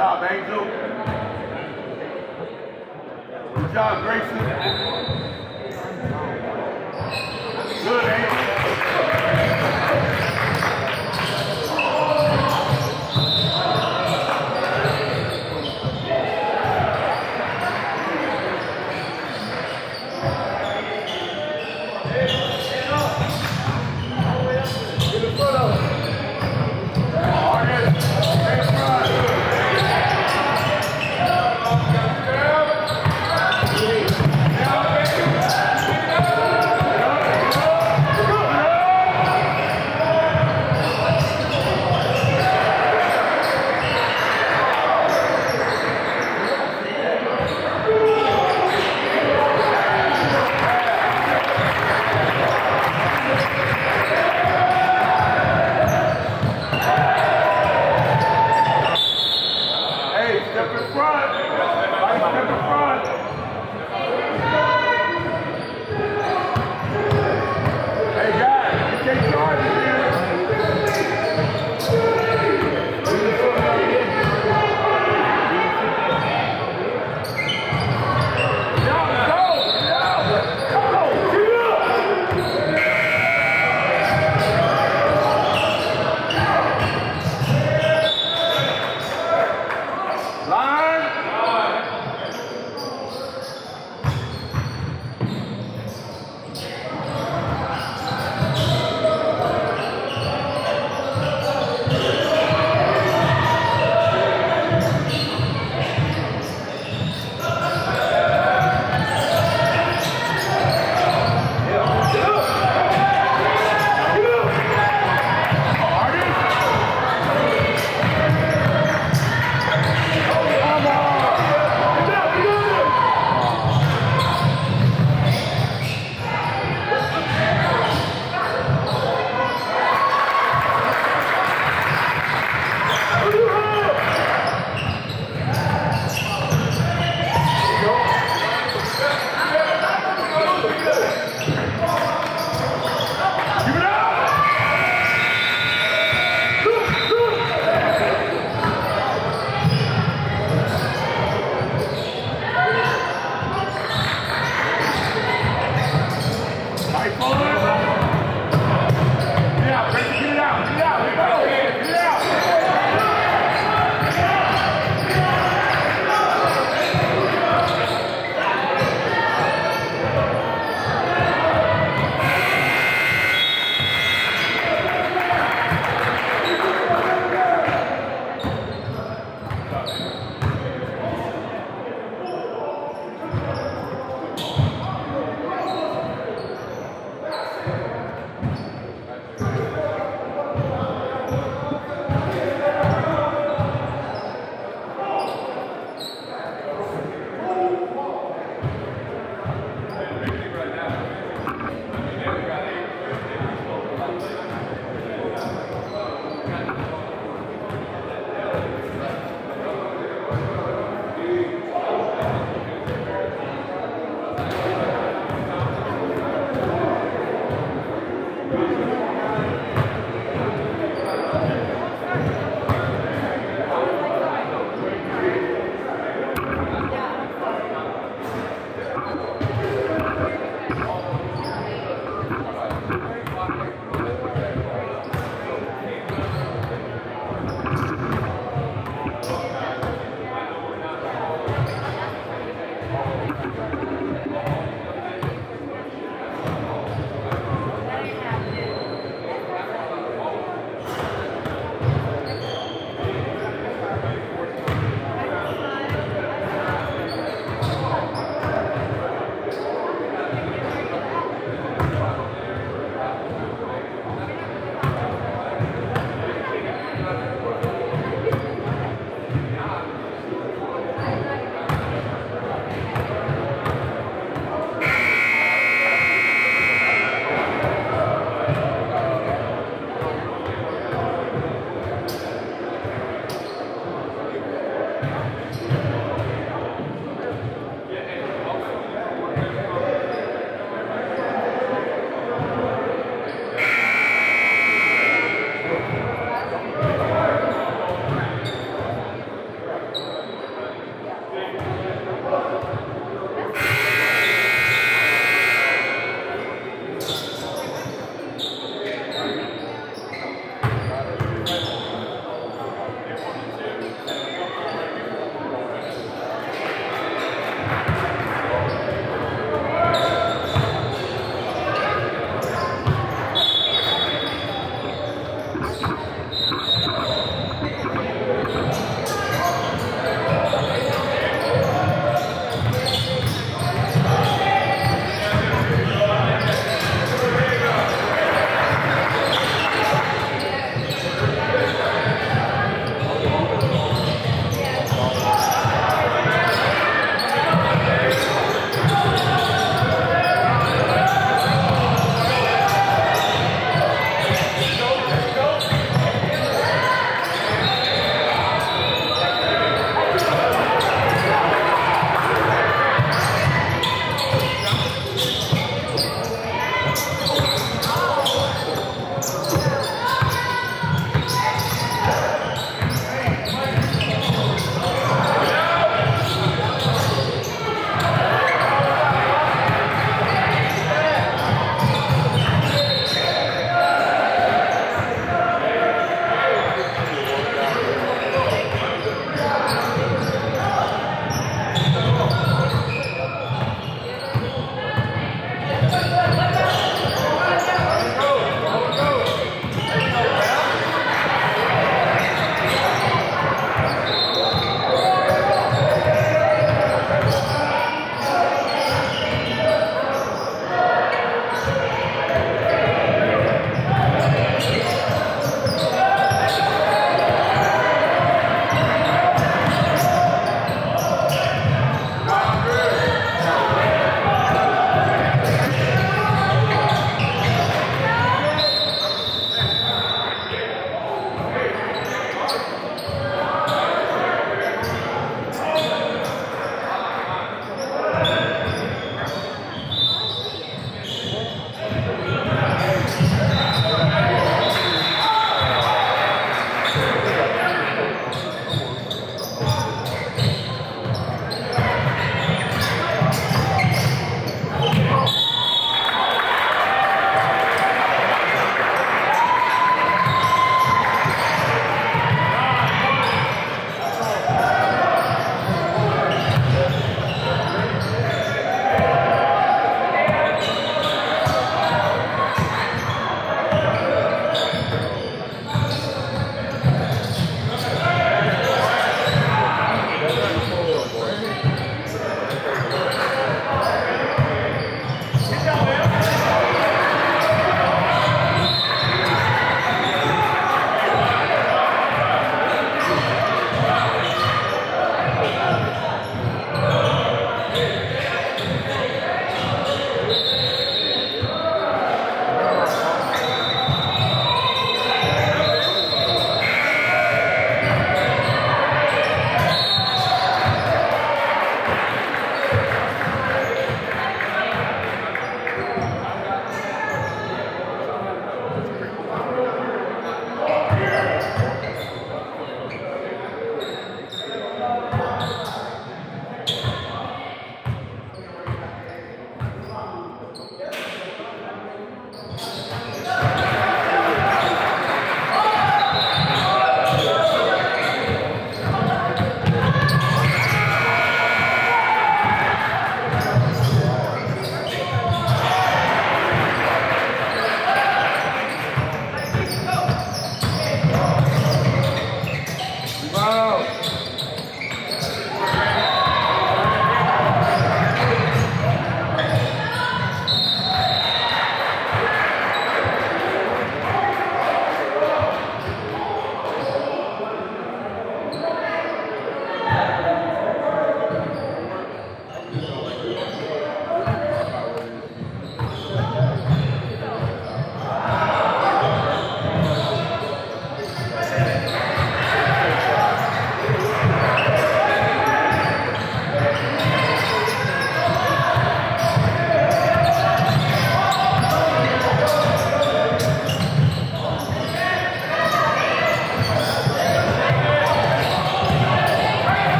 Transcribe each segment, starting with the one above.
job, Angel. Good job, Grayson. Good, Angel.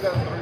Gracias.